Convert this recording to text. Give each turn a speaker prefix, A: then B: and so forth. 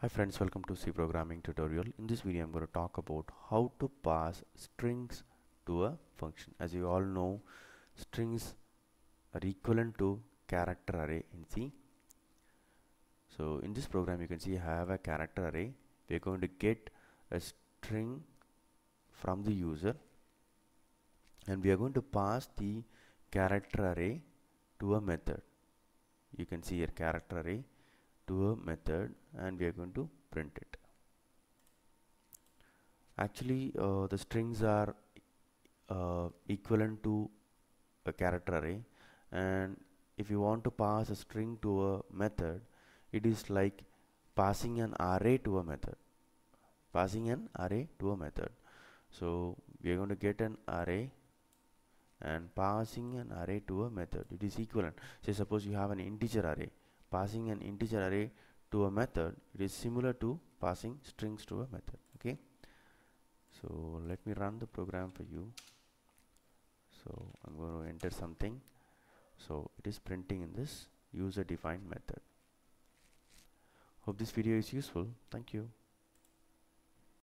A: Hi friends, welcome to C programming tutorial. In this video I'm going to talk about how to pass strings to a function. As you all know, strings are equivalent to character array in C. So in this program you can see I have a character array. We are going to get a string from the user and we are going to pass the character array to a method. You can see here character array to a method and we are going to print it. Actually uh, the strings are uh, equivalent to a character array. And if you want to pass a string to a method it is like passing an array to a method. Passing an array to a method. So we are going to get an array and passing an array to a method. It is equivalent. Say suppose you have an integer array passing an integer array to a method it is similar to passing strings to a method okay? So let me run the program for you. So I'm going to enter something. So it is printing in this user defined method. Hope this video is useful. Thank you